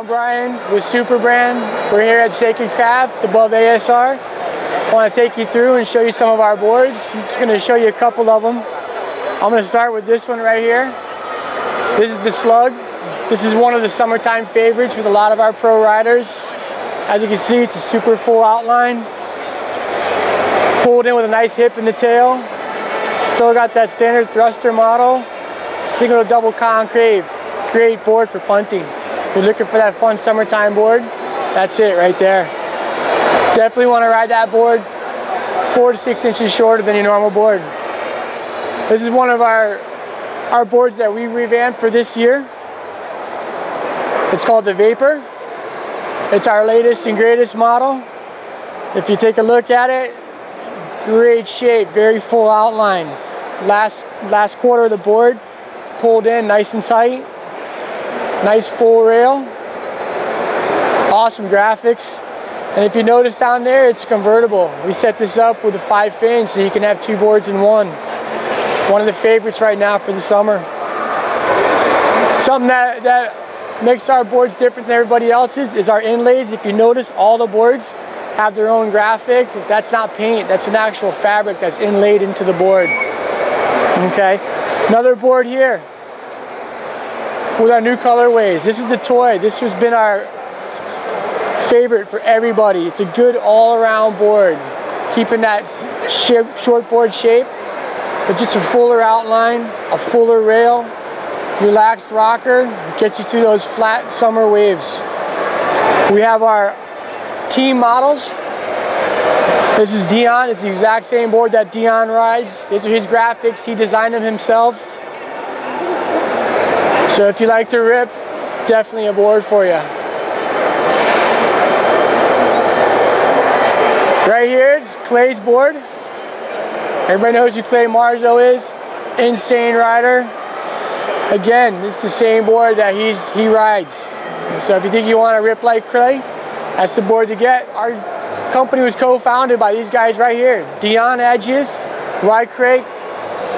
I'm Brian with Super Brand. We're here at Sacred Craft above ASR. I want to take you through and show you some of our boards. I'm just going to show you a couple of them. I'm going to start with this one right here. This is the Slug. This is one of the summertime favorites with a lot of our pro riders. As you can see, it's a super full outline. Pulled in with a nice hip in the tail. Still got that standard thruster model. Single double concave. Great board for punting. If you're looking for that fun summertime board, that's it right there. Definitely want to ride that board four to six inches shorter than your normal board. This is one of our, our boards that we revamped for this year. It's called the Vapor. It's our latest and greatest model. If you take a look at it, great shape, very full outline. Last, last quarter of the board, pulled in nice and tight. Nice full rail. Awesome graphics. And if you notice down there, it's a convertible. We set this up with a five fin so you can have two boards in one. One of the favorites right now for the summer. Something that, that makes our boards different than everybody else's is our inlays. If you notice, all the boards have their own graphic. That's not paint, that's an actual fabric that's inlaid into the board. Okay, another board here with our new colorways. This is the toy. This has been our favorite for everybody. It's a good all-around board, keeping that short board shape, but just a fuller outline, a fuller rail, relaxed rocker, gets you through those flat summer waves. We have our team models. This is Dion. It's the exact same board that Dion rides. These are his graphics. He designed them himself. So if you like to rip, definitely a board for you. Right here, it's Clay's board. Everybody knows who Clay Marzo is. Insane rider. Again, this is the same board that he's he rides. So if you think you want to rip like Clay, that's the board to get. Our company was co-founded by these guys right here. Dion Agius, Ry Craike,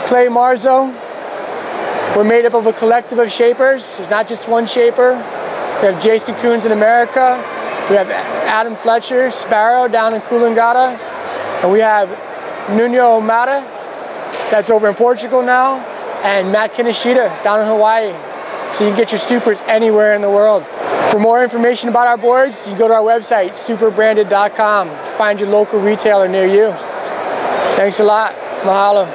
Clay Marzo, we're made up of a collective of shapers. There's not just one shaper. We have Jason Coons in America. We have Adam Fletcher, Sparrow down in Coolangatta. And we have Nuno Mata, that's over in Portugal now, and Matt Kinoshita down in Hawaii. So you can get your supers anywhere in the world. For more information about our boards, you can go to our website, superbranded.com, to find your local retailer near you. Thanks a lot. Mahalo.